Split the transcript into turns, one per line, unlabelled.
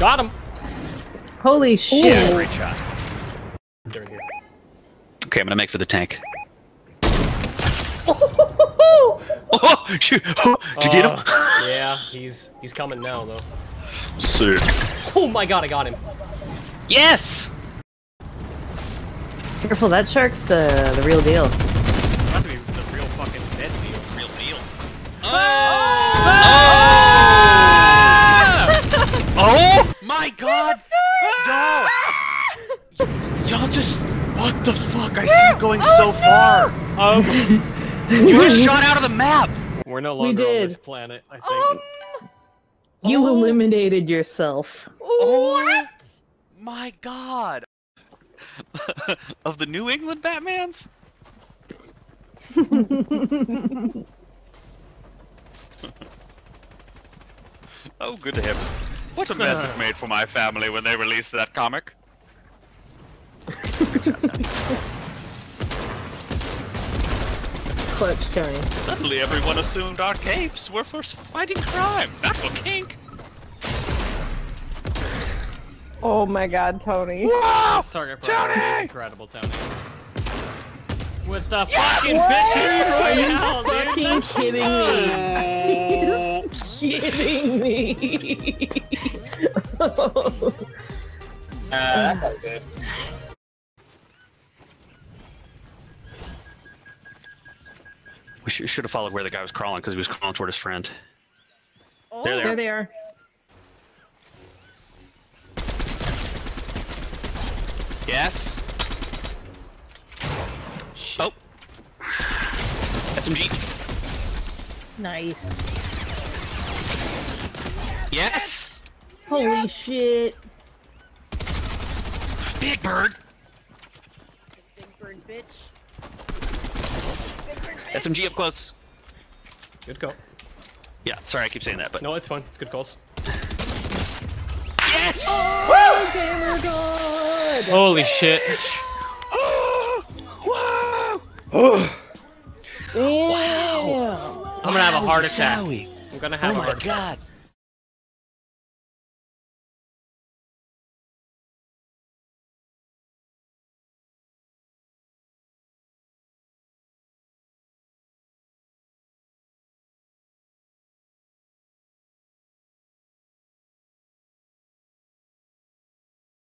Got him.
Holy shit.
Yeah, great shot.
They're in here.
Okay, I'm gonna make for the tank.
Oh,
Oh, shoot! Oh, did you get him?
Uh, yeah, he's he's coming now though.
Sick.
Oh my god, I got him.
Yes!
Careful, that shark's the, the real deal.
That the real fucking dead deal.
Real deal. Oh just. What the fuck? I see you going so far!
Um,
You just shot out of the map!
we're no longer on this planet, I think.
You
Oh.
eliminated yourself.
Oh my god! of the New England Batmans? oh, good to heaven. What a mess it made for my family when they released that comic.
Clutch, Tony.
Suddenly everyone assumed our capes were for fighting crime, not for kink.
Oh my god, Tony.
This target priority is incredible, Tony. With the fucking fishing royale, dude.
Fucking
That's
kidding me. kidding me.
Uh, that sounds good.
We should, should have followed where the guy was crawling because he was crawling toward his friend.
Oh,
There they
there
are.
they are.
Yes. Oh. SMG.
Nice.
Yes.
Holy shit.
Big bird.
Big bird bitch.
SMG up close.
Good call.
Yeah, sorry I keep saying that, but
No, it's fine. It's good calls.
yes.
Oh, Gamer god!
Holy shit. Oh, oh.
wow.
Wow.
I'm gonna have a heart attack. I'm gonna
Oh
have a oh
my
heart attack.
Oh my god.